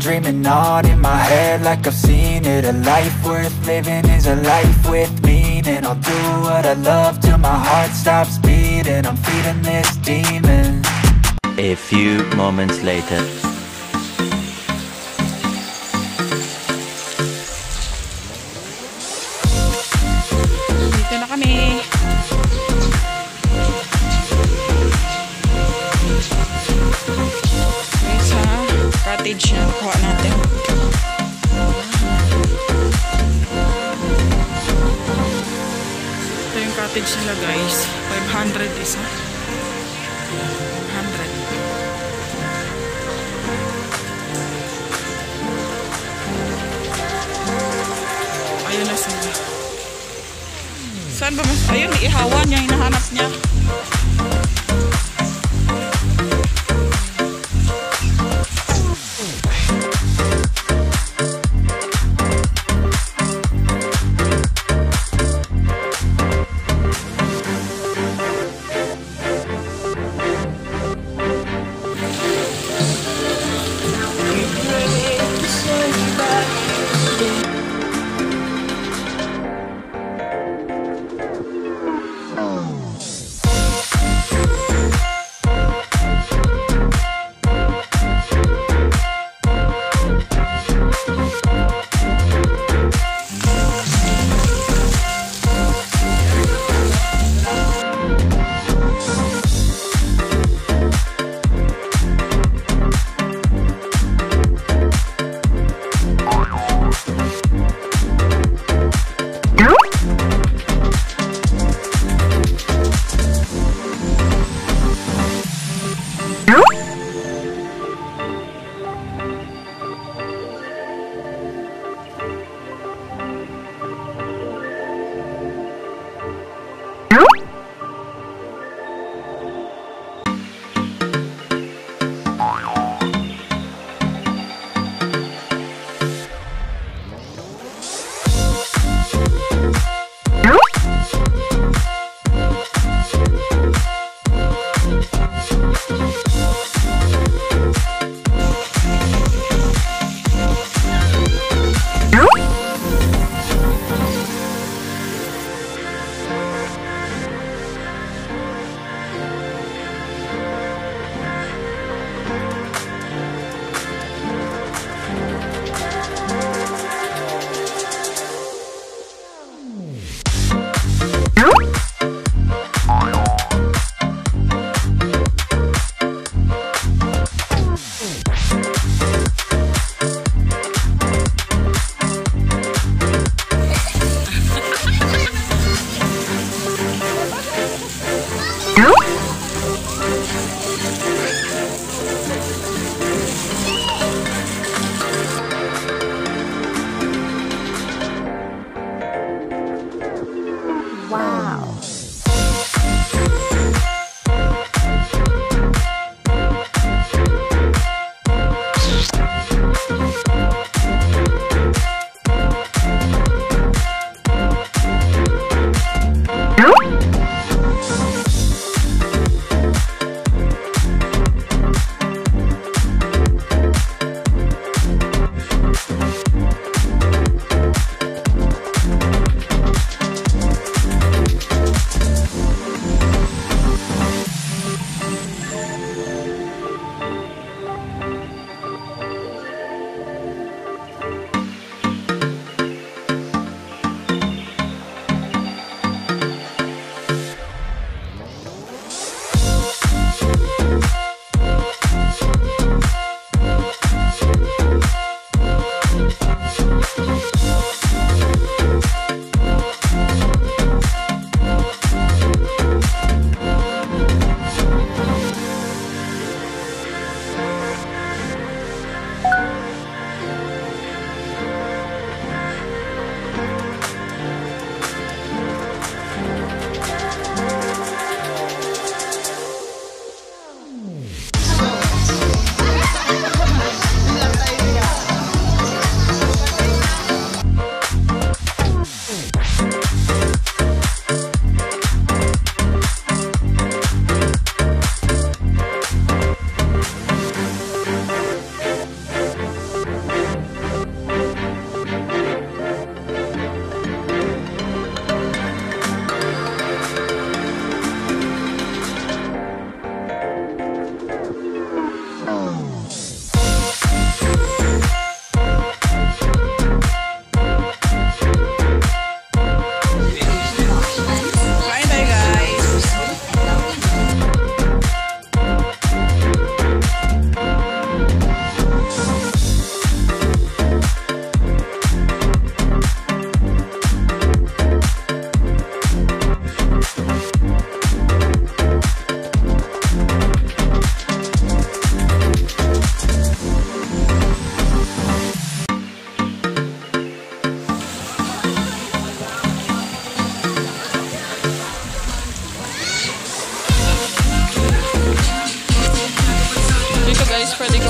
dreaming on in my head like I've seen it. A life worth living is a life with meaning. I'll do what I love till my heart stops beating. I'm feeding this demon. A few moments later. Cottage na kuha natin. Ito yung cottage nila guys. 500 isa. 500. Ayun na sila. Saan ba mas? Ayun, ihawan niya, hinahanap niya. Freddy